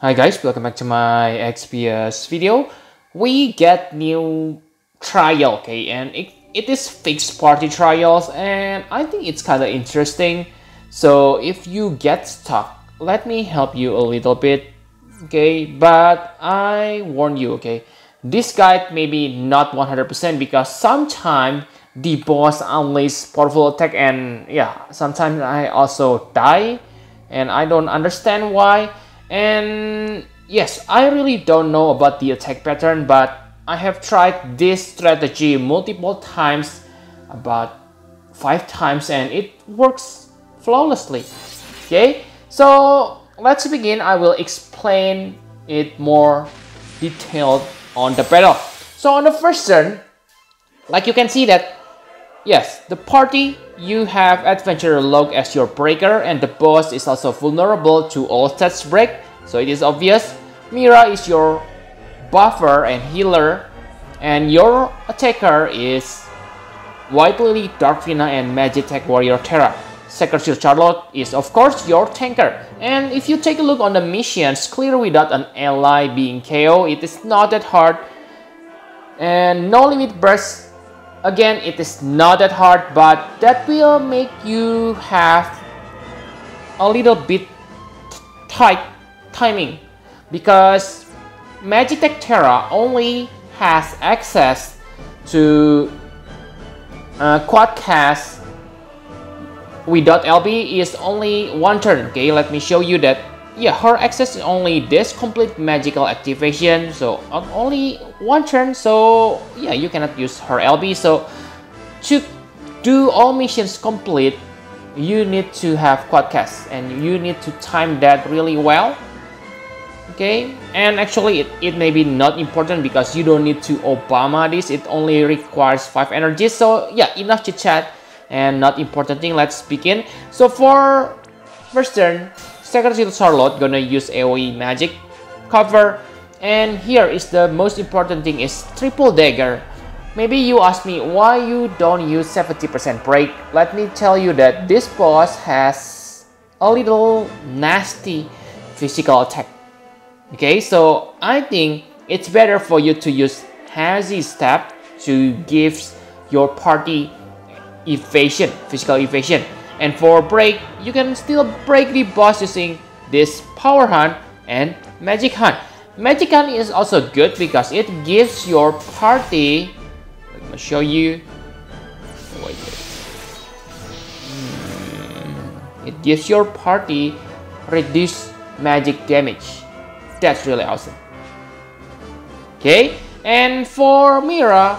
Hi guys, welcome back to my XPS video. We get new trial, okay, and it, it is fixed party trials and I think it's kind of interesting. So if you get stuck, let me help you a little bit, okay, but I warn you, okay, this guide may be not 100% because sometimes the boss unleashes powerful attack and yeah, sometimes I also die and I don't understand why and yes, I really don't know about the attack pattern, but I have tried this strategy multiple times, about five times, and it works flawlessly. Okay, so let's begin. I will explain it more detailed on the battle. So on the first turn, like you can see that, yes, the party you have Adventurer Log as your breaker and the boss is also vulnerable to all stats break, so it is obvious. Mira is your buffer and healer and your attacker is White Lily, Darkfina and Magitek Warrior Terra. Shield Charlotte is of course your tanker. And if you take a look on the missions, clear without an ally being KO, it is not that hard. And no limit burst Again, it is not that hard, but that will make you have a little bit tight timing because Magitek Terra only has access to uh, quad cast without LB is only one turn. Okay, let me show you that yeah, her access is only this complete magical activation, so only one turn, so yeah, you cannot use her LB. So to do all missions complete, you need to have quadcast and you need to time that really well. Okay, and actually it, it may be not important because you don't need to Obama this, it only requires 5 energies. So yeah, enough chit chat and not important thing, let's begin. So for first turn, Shield Charlotte gonna use AoE magic cover and here is the most important thing is triple dagger. Maybe you ask me why you don't use 70% break. Let me tell you that this boss has a little nasty physical attack. Okay, so I think it's better for you to use Hazy Step to give your party evasion, physical evasion. And for break, you can still break the boss using this Power Hunt and Magic Hunt. Magic Hunt is also good because it gives your party, let me show you, wait, hmm. it gives your party reduced magic damage. That's really awesome. Okay, and for Mira,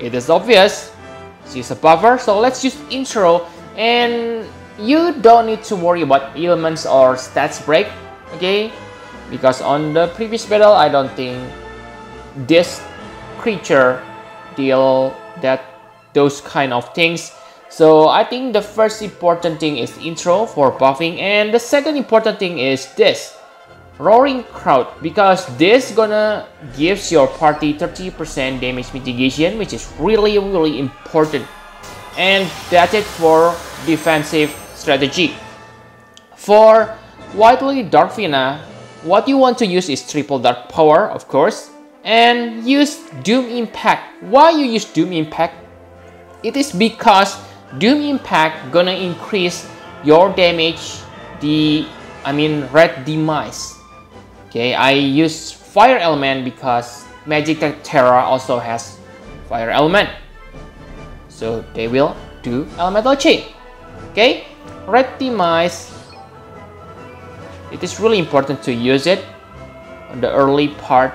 it is obvious, she's a buffer, so let's use intro and you don't need to worry about elements or stats break okay? Because on the previous battle I don't think this creature deal that those kind of things. So I think the first important thing is intro for buffing and the second important thing is this roaring crowd because this gonna gives your party 30% damage mitigation which is really really important and that's it for defensive strategy. For White Lily Darkfina, what you want to use is triple dark power, of course, and use Doom Impact. Why you use Doom Impact? It is because Doom Impact gonna increase your damage, the, I mean, Red Demise. Okay, I use Fire Element because Magitek Terra also has Fire Element. So they will do elemental chain. Okay, red demise. It is really important to use it on the early part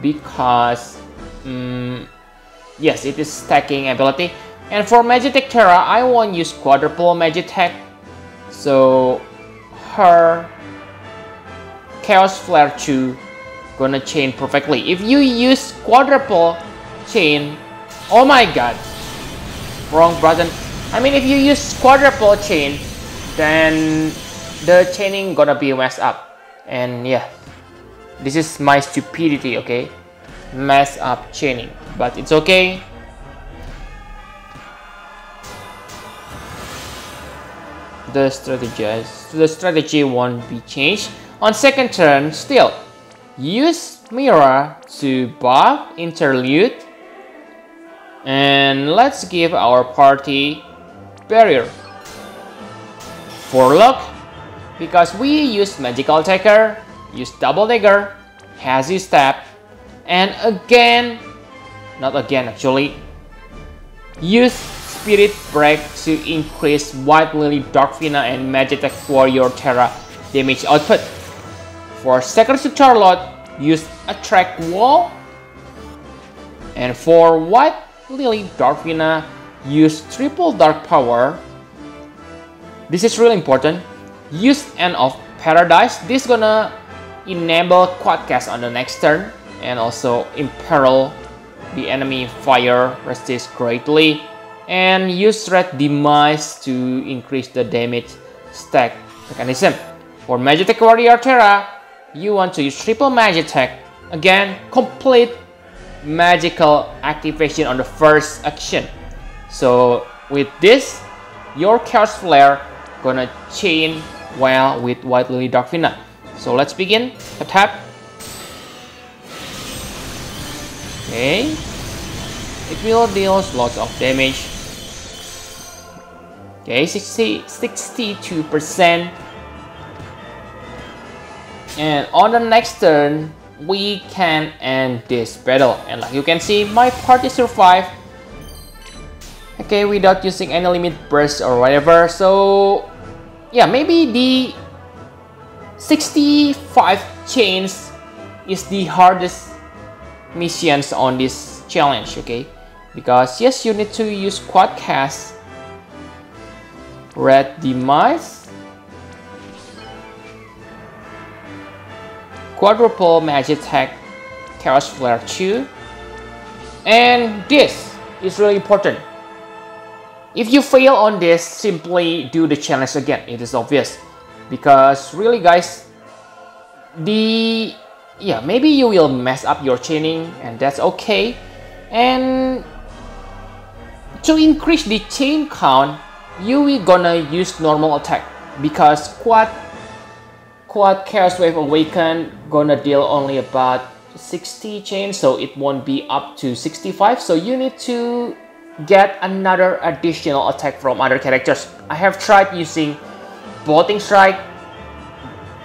because um, yes, it is stacking ability. And for Magitek Terra, I won't use quadruple Magitek. So her Chaos Flare 2 gonna chain perfectly. If you use quadruple chain, oh my god, wrong button. I mean, if you use quadruple chain, then the chaining gonna be messed up. And yeah, this is my stupidity, okay? Mess up chaining, but it's okay. The strategy, the strategy won't be changed. On second turn, still, use Mira to buff Interlude. And let's give our party Barrier. For luck, because we use Magical Attacker, use Double Dagger, Hazy Step, and again, not again actually, use Spirit Break to increase White Lily, Darkfina, and Magitek Warrior Terra damage output. For Sacred to Charlotte, use Attract Wall. And for White Lily, Darkfina, use Triple Dark Power. This is really important. Use End of Paradise. This gonna enable Quadcast on the next turn and also imperil the enemy fire resist greatly and use Red Demise to increase the damage stack mechanism. For Magitek Warrior Terra, you want to use triple Magitek. Again, complete magical activation on the first action. So with this, your Chaos Flare gonna chain well with White Lily Darkfina. So let's begin. Tap tap. Okay. It will deal lots of damage. Okay, 60, 62%. And on the next turn, we can end this battle. And like you can see, my party survived. Okay, without using any limit burst or whatever. So, yeah, maybe the 65 chains is the hardest missions on this challenge, okay? Because yes, you need to use quad cast Red Demise, Quadruple Magitek, Chaos Flare 2, and this is really important. If you fail on this, simply do the challenge again, it is obvious. Because really guys, the yeah maybe you will mess up your chaining and that's okay and to increase the chain count you will gonna use normal attack because quad quad chaos wave awaken gonna deal only about 60 chains so it won't be up to 65 so you need to get another additional attack from other characters. I have tried using bolting strike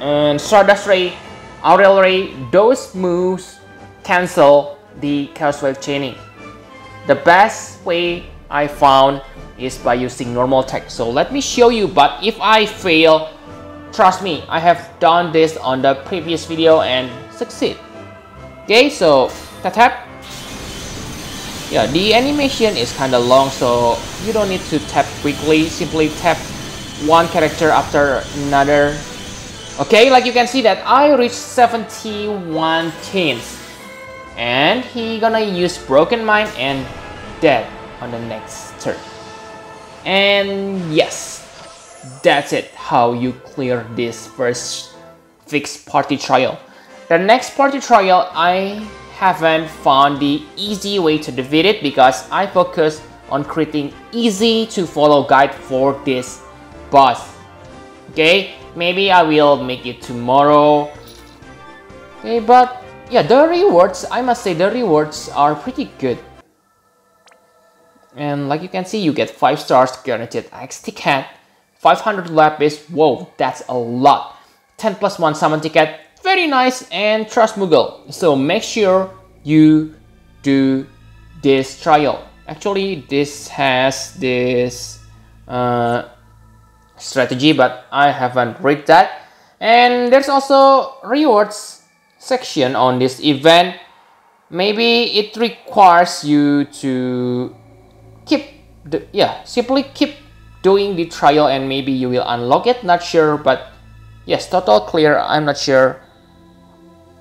and stardust ray aurel ray. Those moves cancel the chaos wave chaining. The best way i found is by using normal attack. So let me show you, but if I fail, trust me, I have done this on the previous video and succeed. Okay, so tap tap. Yeah, the animation is kind of long, so you don't need to tap quickly. Simply tap one character after another. Okay, like you can see that I reached 71 teams. And he gonna use Broken Mind and Dead on the next turn. And yes, that's it how you clear this first fixed party trial. The next party trial, I haven't found the easy way to defeat it because I focus on creating easy to follow guide for this boss. Okay, maybe I will make it tomorrow. Okay, but yeah, the rewards, I must say the rewards are pretty good. And like you can see, you get 5 stars guaranteed X ticket, 500 lap lapis, whoa, that's a lot. 10 plus 1 summon ticket, very nice, and trust Moogle. So make sure you do this trial. Actually, this has this uh, strategy, but I haven't read that. And there's also rewards section on this event. Maybe it requires you to keep the yeah simply keep doing the trial and maybe you will unlock it not sure but yes total clear i'm not sure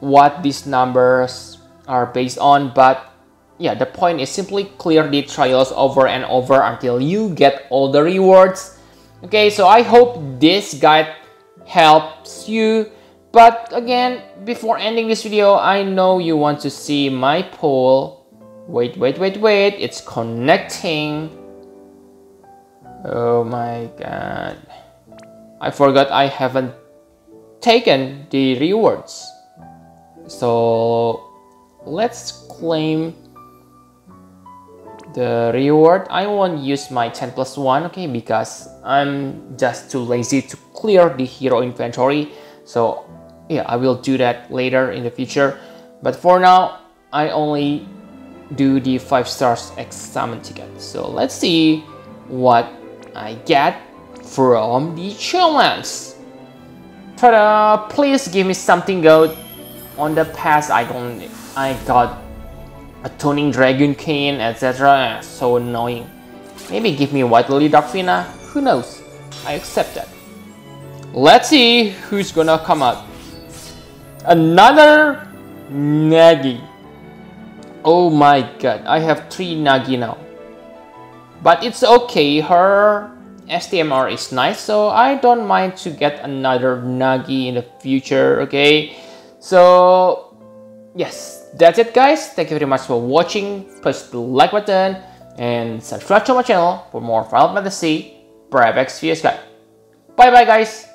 what these numbers are based on but yeah the point is simply clear the trials over and over until you get all the rewards okay so i hope this guide helps you but again before ending this video i know you want to see my poll Wait, wait, wait, wait. It's connecting. Oh my god. I forgot I haven't taken the rewards. So let's claim the reward. I won't use my 10 plus 1, okay, because I'm just too lazy to clear the hero inventory. So yeah, I will do that later in the future. But for now, I only do the 5 stars examine ticket. So let's see what I get from the challenge. Ta-da! Please give me something good. On the past, I don't. I got a tuning dragon cane, etc. So annoying. Maybe give me white lily Darkfina. Who knows? I accept that. Let's see who's gonna come out. Another Nagi. Oh my god, I have three Nagi now. But it's okay, her STMR is nice, so I don't mind to get another Nagi in the future, okay? So, yes, that's it guys. Thank you very much for watching. Press the like button and subscribe to my channel for more Final Fantasy Brave Exvius guide. Bye bye guys!